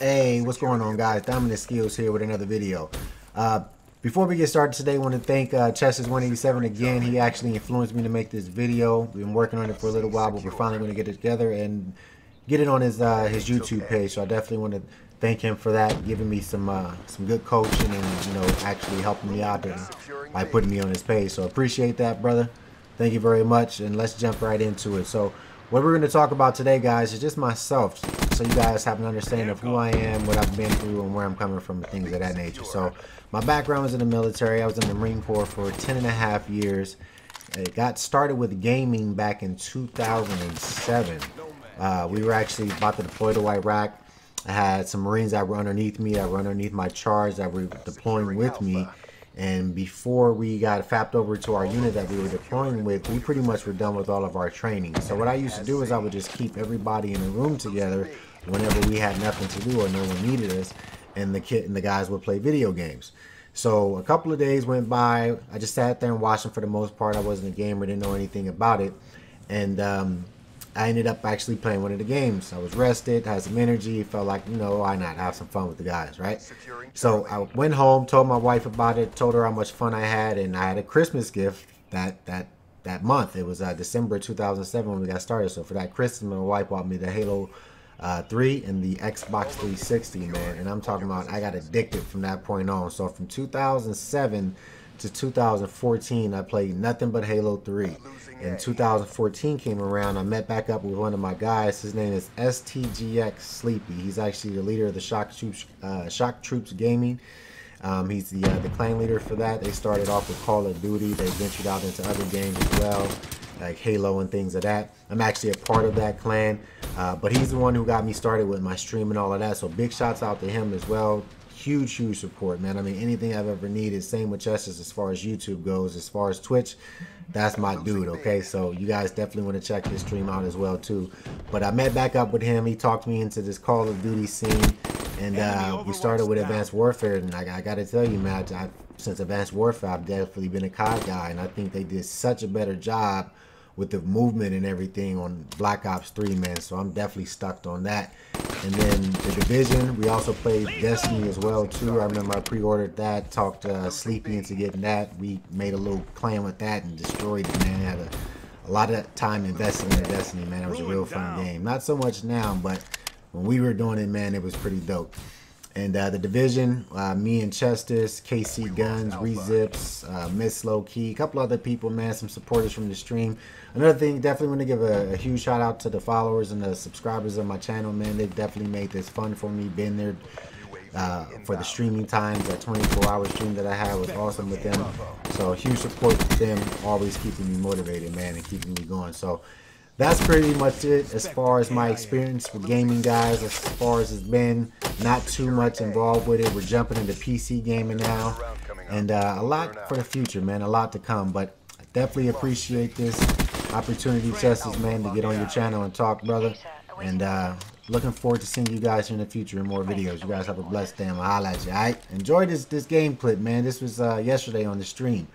Hey, what's going on guys? Dominant Skills here with another video. Uh, before we get started today, I want to thank uh, Chestiz187 again. He actually influenced me to make this video. We've been working on it for a little while, but we're finally going to get it together and get it on his uh, his YouTube page. So I definitely want to thank him for that, giving me some uh, some good coaching and you know actually helping me out by putting me on his page. So appreciate that, brother. Thank you very much, and let's jump right into it. So what we're going to talk about today, guys, is just myself, so you guys have an understanding of who I am, what I've been through, and where I'm coming from, and things of that nature. So my background was in the military. I was in the Marine Corps for 10 and a half years. It got started with gaming back in 2007. Uh, we were actually about to deploy to Iraq. I had some Marines that were underneath me, that were underneath my charge, that were deploying with me. And before we got fapped over to our unit that we were deploying with, we pretty much were done with all of our training. So what I used to do is I would just keep everybody in a room together whenever we had nothing to do or no one needed us, and the kid and the guys would play video games. So a couple of days went by. I just sat there and watched them for the most part. I wasn't a gamer, didn't know anything about it, and um, I ended up actually playing one of the games. I was rested, had some energy, felt like, you know, why not have some fun with the guys, right? So I went home, told my wife about it, told her how much fun I had, and I had a Christmas gift that that that month. It was uh, December 2007 when we got started. So for that Christmas, my wife bought me the Halo uh, 3 and the Xbox 360, man. And I'm talking about I got addicted from that point on. So from 2007 to 2014, I played nothing but Halo 3 in 2014 came around, I met back up with one of my guys. His name is STGX Sleepy. He's actually the leader of the Shock Troops, uh, Shock Troops Gaming. Um, he's the uh, the clan leader for that. They started off with Call of Duty. They ventured out into other games as well, like Halo and things of that. I'm actually a part of that clan, uh, but he's the one who got me started with my stream and all of that. So big shouts out to him as well huge, huge support, man. I mean, anything I've ever needed. Same with Chestiz as far as YouTube goes. As far as Twitch, that's my dude, okay? So you guys definitely want to check his stream out as well, too. But I met back up with him. He talked me into this Call of Duty scene. And uh, we started with Advanced Warfare. And I, I got to tell you, man, I, since Advanced Warfare, I've definitely been a COD guy. And I think they did such a better job with the movement and everything on Black Ops 3, man. So I'm definitely stuck on that. And then the Division, we also played Destiny as well, too. I remember I pre-ordered that, talked uh, Sleepy into getting that. We made a little clan with that and destroyed it, man. Had a, a lot of time invested in Destiny, man. It was a real fun game. Not so much now, but when we were doing it, man, it was pretty dope. And uh, the division, uh, me and Chestiz, KC Guns, Rezips, uh, Miss Low Key, a couple other people, man, some supporters from the stream. Another thing, definitely want to give a, a, huge shout out to the followers and the subscribers of my channel, man. They've definitely made this fun for me. Been there uh, for the streaming times. That 24 hour stream that I had was awesome with them. So huge support to them, always keeping me motivated, man, and keeping me going. So that's pretty much it as far as my experience with gaming guys. As far as it's been not too much involved with it. We're jumping into pc gaming now. And uh, a lot for the future man. A lot to come. But I definitely appreciate this opportunity Chestiz man to get on your channel and talk brother. And uh, looking forward to seeing you guys in the future in more videos. You guys have a blessed day. I'll holla at you. All right. Enjoy this this game clip man. This was uh, yesterday on the stream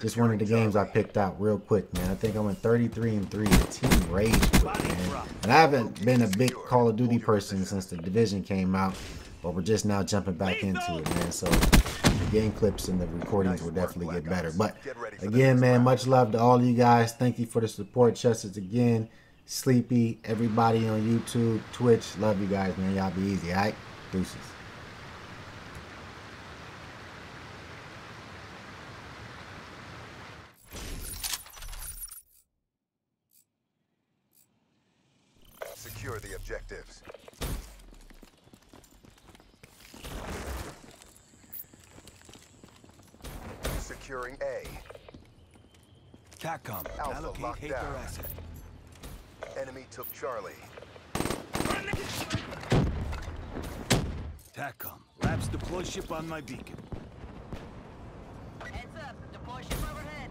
just one of the games I picked out real quick, man. I think I went 33 and 3. The team rage man. And I haven't been a big Call of Duty person since the Division came out, but we're just now jumping back into it, man. So the game clips and the recordings will definitely get better. But again, man, much love to all you guys. Thank you for the support, Chestiz again. Sleepy, everybody on YouTube, Twitch. Love you guys, man. Y'all be easy, all right? Deuces. Secure the objectives. Securing A. TACOM, Alpha allocate locked down. asset. Enemy took Charlie. TACOM, Raps deploy ship on my beacon. Heads up, deploy ship overhead.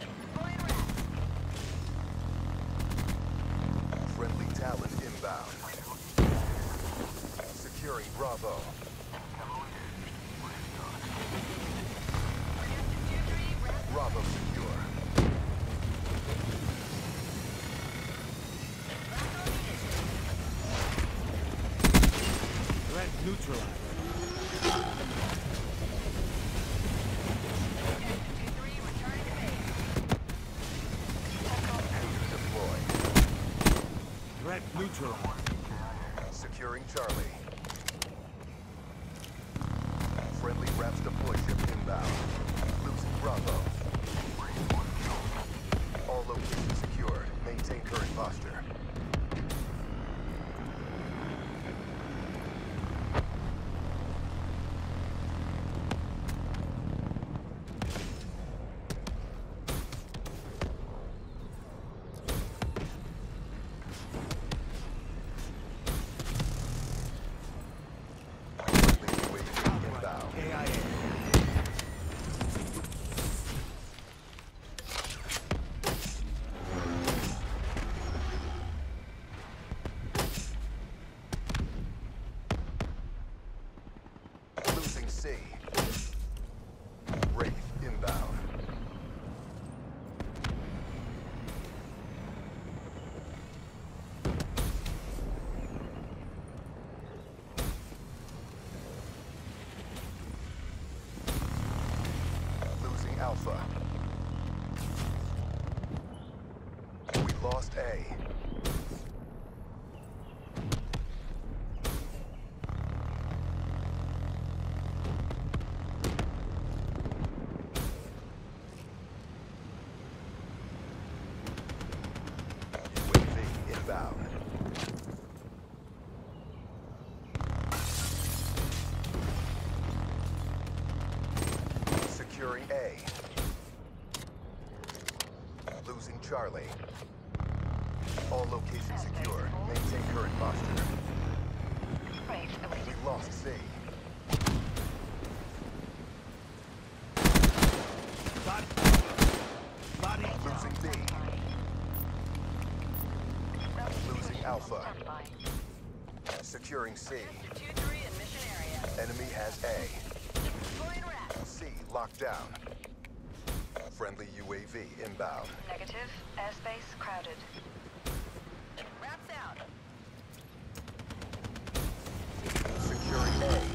Deploying rat. Friendly Talon inbound. Securing Bravo. Bravo secure. Threat neutralized. Securing Charlie. Friendly Raps deploy ship inbound. Losing Bravo. All locations secured. Maintain current posture. Friendly UAV inbound. AIA. Losing C. Wraith inbound. Losing Alpha. We lost A. Charlie. All locations secure. Maintain current posture. We lost C. Body. Body. Losing B. Losing Alpha. Securing C. 2-3 in mission area. Enemy has A. C locked down. Friendly UAV inbound. Negative. Airspace crowded. Rats out. Securing A.